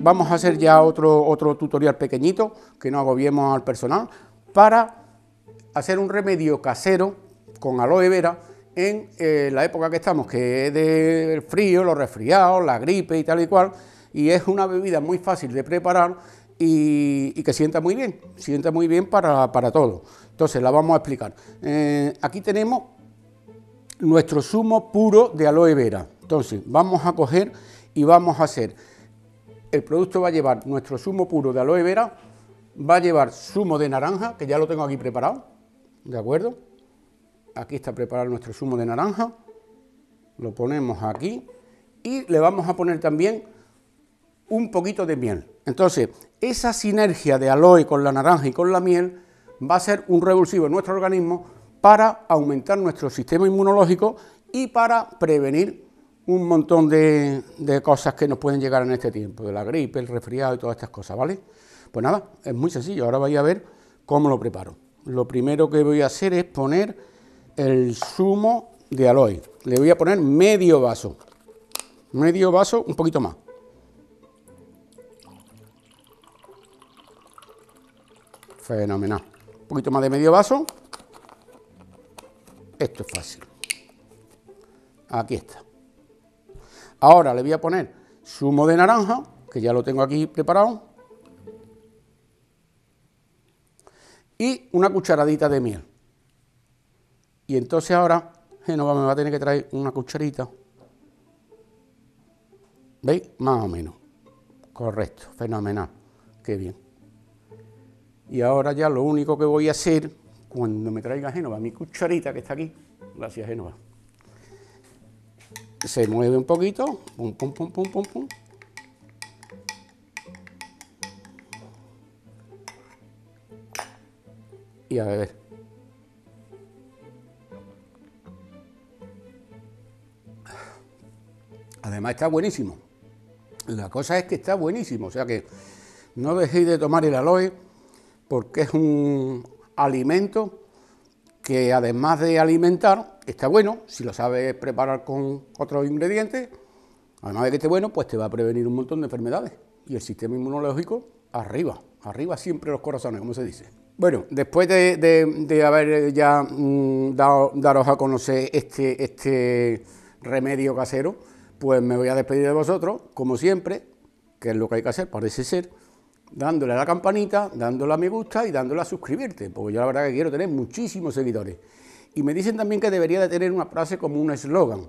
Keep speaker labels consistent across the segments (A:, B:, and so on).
A: vamos a hacer ya otro, otro tutorial pequeñito, que no agobiemos al personal, para hacer un remedio casero con aloe vera en eh, la época que estamos, que es del frío, los resfriados, la gripe y tal y cual, y es una bebida muy fácil de preparar y, que sienta muy bien, sienta muy bien para, todo. Entonces la vamos a explicar. Eh, aquí tenemos nuestro zumo puro de aloe vera. Entonces vamos a coger y vamos a hacer, el producto va a llevar nuestro zumo puro de aloe vera, va a llevar zumo de naranja, que ya lo tengo aquí preparado, ¿de acuerdo? Aquí está preparado nuestro zumo de naranja, lo ponemos aquí y le vamos a poner también un poquito de miel. Entonces, esa sinergia de aloe con la naranja y con la miel va a ser un revulsivo en nuestro organismo para aumentar nuestro sistema inmunológico y para prevenir un montón de, cosas que nos pueden llegar en este tiempo, de la gripe, el resfriado y todas estas cosas, ¿vale? Pues nada, es muy sencillo, ahora vais a ver cómo lo preparo. Lo primero que voy a hacer es poner el zumo de aloe. Le voy a poner medio vaso, medio vaso, un poquito más. Fenomenal. Un poquito más de medio vaso. Esto es fácil. Aquí está. Ahora le voy a poner zumo de naranja, que ya lo tengo aquí preparado. Y una cucharadita de miel. Y entonces ahora Genova me va a tener que traer una cucharita. ¿Veis? Más o menos. Correcto, fenomenal. Qué bien. Y ahora ya lo único que voy a hacer, cuando me traiga Génova, mi cucharita que está aquí, gracias Génova, se mueve un poquito, pum, pum, pum, pum, pum, pum. Y a ver. Además está buenísimo. La cosa es que está buenísimo, o sea que no dejéis de tomar el aloe porque es un alimento que además de alimentar, está bueno, si lo sabes preparar con otros ingredientes, además de que esté bueno, pues te va a prevenir un montón de enfermedades. Y el sistema inmunológico, arriba, arriba siempre los corazones, como se dice. Bueno, después de, haber ya mm, dado, daros a conocer este, este remedio casero, pues me voy a despedir de vosotros, como siempre, que es lo que hay que hacer, parece ser, dándole a la campanita, dándole a me gusta y dándole a suscribirte, porque yo la verdad que quiero tener muchísimos seguidores. Y me dicen también que debería de tener una frase como un eslogan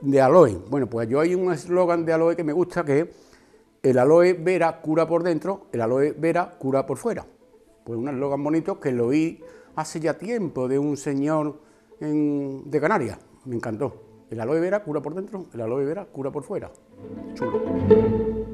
A: de aloe. Bueno, pues yo hay un eslogan de aloe que me gusta que es el aloe vera cura por dentro, el aloe vera cura por fuera. Pues un eslogan bonito que lo oí hace ya tiempo de un señor de Canarias, me encantó. El aloe vera cura por dentro, el aloe vera cura por fuera. Chulo.